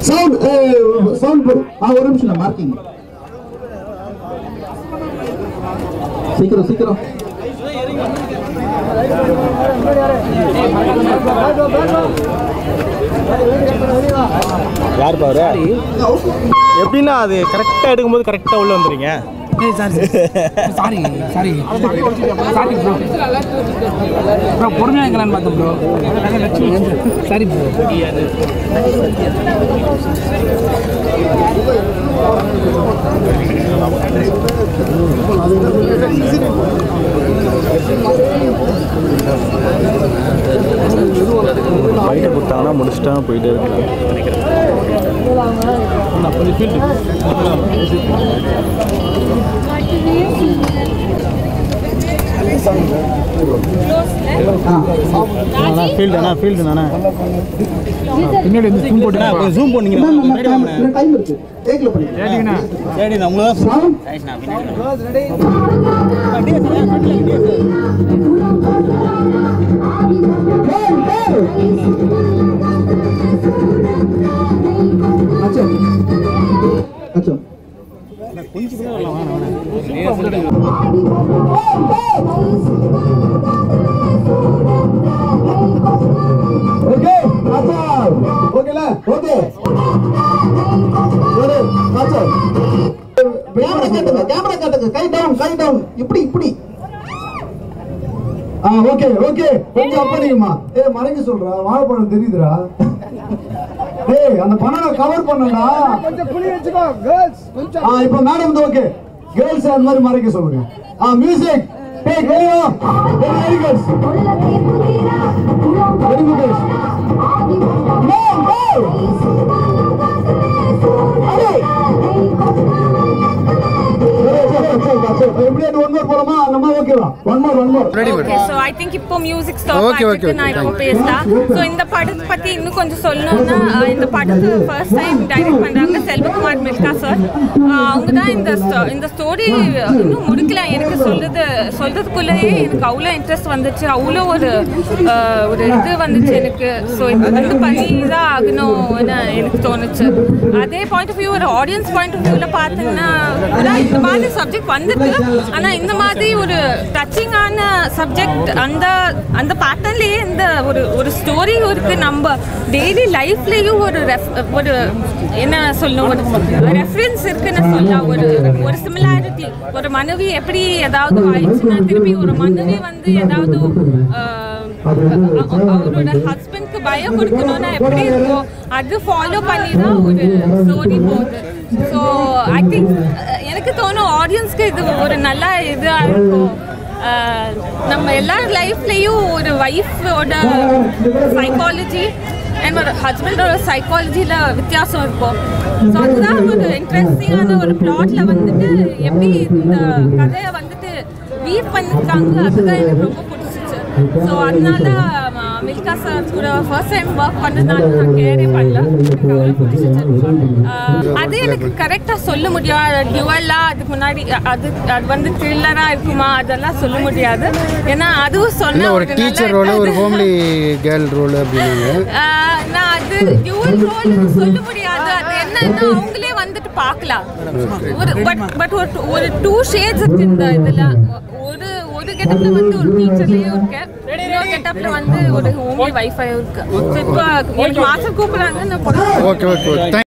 Sound sound ஆ ஒரு நிமிஷம் marking சீக்கிரம் சீக்கிரம். யார் பாரு? எப்படின்னா அது கரெக்டாக எடுக்கும்போது கரெக்டாக உள்ள வந்துடுங்க sorry sorry. Sorry sorry. Bro bro பொறுமையாக இருக்கலான்னு பார்த்தேன் ப்ரோ சாரி ப்ரோ ஃபைட்டை கொடுத்தாங்கன்னா முடிச்சுட்டா போயிட்டே இருக்கலாம். அண்ணா ஃபீல்டு அண்ணா ஃபீல்டு அண்ணா பின்னாடி வந்து ஜூம் போட்டு கொஞ்சம் ஜூம் பண்ணீங்கன்னா டைம் இருக்கு. டேக்ல பண்ணிக்கலாம் சரி நான் உங்களை தான் அச்சோ. ஓகே அச்சா. ஓகேல? ஓகே. ஒரு அச்சா. கேமரா காட்டுங்க கேமரா காட்டுங்க. கை டவுன் கை டவுன் இப்படி இப்படி. ஆ ஓகே ஓகே. கொஞ்சம் அப்படிங்கம்மா ஏய் மறைக்க சொல்றா. வாழைப்பழம் தெரியுதுடா. ஏய் அந்த பணத்தை கவர் பண்ணடா. கொஞ்சம் புளி வச்சுக்கோ கேர்ள்ஸ் கொஞ்சம். ஆ இப்போ மேடம் ஓகே கேர்ள்ஸ் அந்த மாதிரி மறைக்க சொல்லுங்க. ஆ music tag வெளியோ very good very good so I think இப்போ மியூசிக் ஸ்டாப் நான் இப்போ ஸோ இந்த படத்தை பற்றி இன்னும் கொஞ்சம் சொல்லணும்னா இந்த படத்தை ஃபர்ஸ்ட் டைம் டைரக்ட் பண்ணுறாங்க செல்வகுமார் மில்கா சார். அவங்க தான் இந்த இந்த ஸ்டோரி இன்னும் முடிக்கல. எனக்கு சொல்றது சொல்றதுக்குள்ளேயே எனக்கு அவ்வளோ இன்ட்ரெஸ்ட் வந்துச்சு. அவ்வளோ ஒரு ஒரு இது வந்துச்சு எனக்கு. ஸோ இப்போ வந்து பண்ணி தான் ஆகணும்னு எனக்கு தோணுச்சு. அதே பாயிண்ட் ஆஃப் வியூ ஒரு ஆடியன்ஸ் பாயிண்ட் ஆஃப் வியூவில் பார்த்தீங்கன்னா இந்த மாதிரி சப்ஜெக்ட் வந்துட்டு ஆனால் இந்த மாதிரி ஒரு டச்சிங்கான சப்ஜெக்ட் அந்த அந்த பேட்டர்ன்லேயே இந்த ஒரு ஒரு ஸ்டோரி இருக்கு. நம்ம டெய்லி லைஃப்லேயும் ஒரு ரெஃப் ஒரு என்ன சொல்லணும்? ஒரு ரெஃபரன்ஸ் இருக்குன்னு சொல்லலாம். ஒரு ஒரு சிமிலாரிட்டி ஒரு மனைவி எப்படி ஏதாவது ஆயிடுச்சுன்னா திரும்பி ஒரு மனைவி வந்து ஏதாவது அவரோட ஹஸ்பண்ட்க்கு பயம் கொடுக்கணும்னா எப்படி இருக்கோ அது ஃபாலோ பண்ணி தான் ஒரு ஸ்டோரி போகுது. ஸோ ஐ திங்க் எனக்கு தோணும் ஆடியன்ஸ்க்கு இது ஒரு நல்ல இதாக இருக்கும். நம்ம எல்லார் லைஃப்லேயும் ஒரு ஒய்ஃபோட சைக்காலஜி அண்ட் ஒரு ஹஸ்பண்டோட சைக்காலஜியில் வித்தியாசம் இருக்கும். ஸோ அதுதான் ஒரு இன்ட்ரெஸ்டிங்கான ஒரு பிளாட்டில் வந்துட்டு எப்படி இந்த கதையை வந்துட்டு வீட் பண்ணியிருக்காங்க அதுதான் எனக்கு ரொம்ப பிடிச்சிச்சு. ஸோ அதனால மில்கா சார் கூட ஃபர்ஸ்ட் டைம் ஒர்க் பண்ணதுனால நான் கேரே பண்ணல. எனக்கு அவ்வளோ பிடிச்சிச்சு அஹ், அது எனக்கு கரெக்டாக சொல்ல முடியாது. டியூவலாக அதுக்கு முன்னாடி அது அது வந்து த்ரில்லராக இருக்குமா அதெல்லாம் சொல்ல முடியாது. ஏன்னா அதுவும் சொன்ன ஒரு டீச்சர் ரோல் ஒரு ஹோம்லி கேர்ள் ரோல் அப்படின்னு நான் அது டியூவல் ரோல் சொல்ல முடியாது. அது என்னன்னா அவங்களே வந்துட்டு பார்க்கலாம். ஒரு பட் பட் ஒரு ஒரு டூ ஷேட்ஸ் இந்த இதுல. ஒரு கெட்டப்ல வந்து ஒரு டீச்சர்லயும் இருக்கு இன்னொரு கெட்டப்ல வந்து ஒரு ஹோம்லி வைஃபையும் இருக்கு. இப்போ எனக்கு மாசம் கூப்பிடுறாங்க நான் ஓகே ஓகே